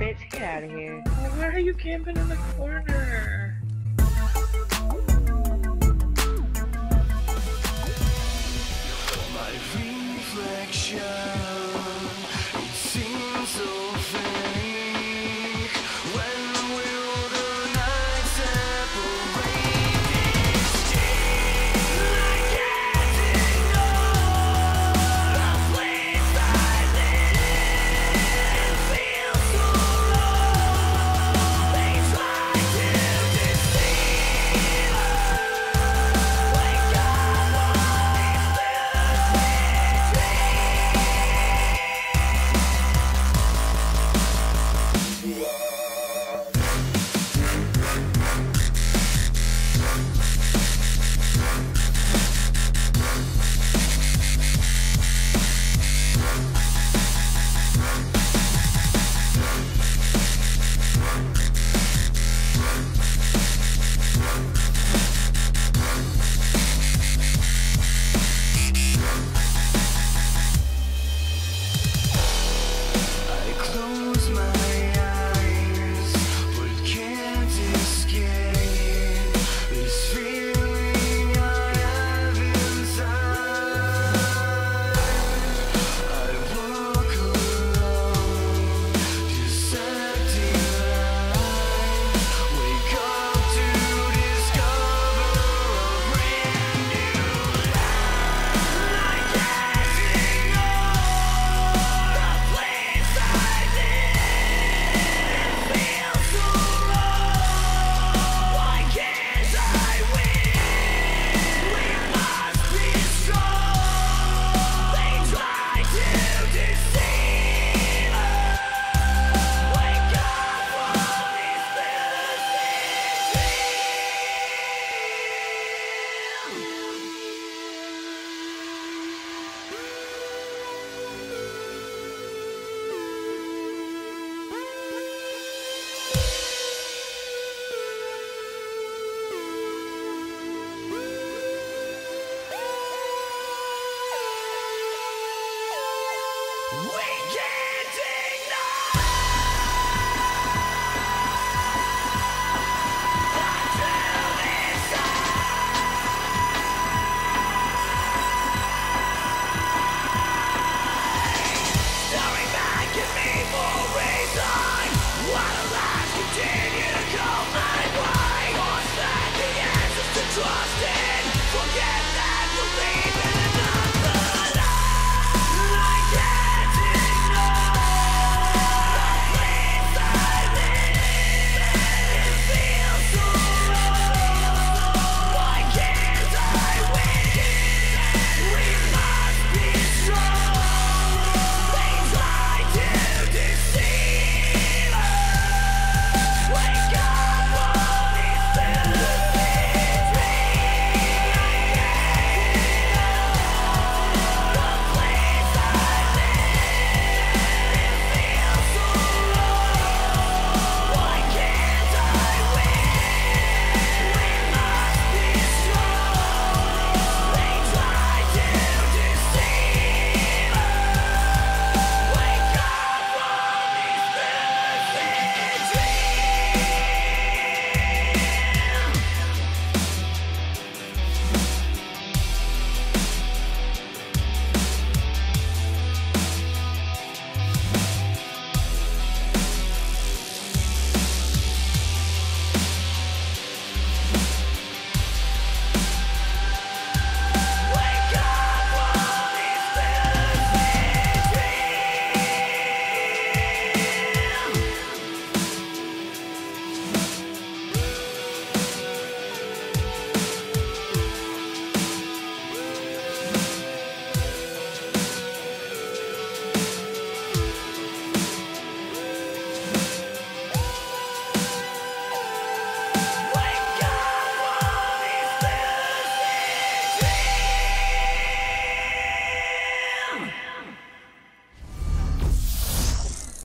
bitch. Get out of here. Why are you camping in the corner?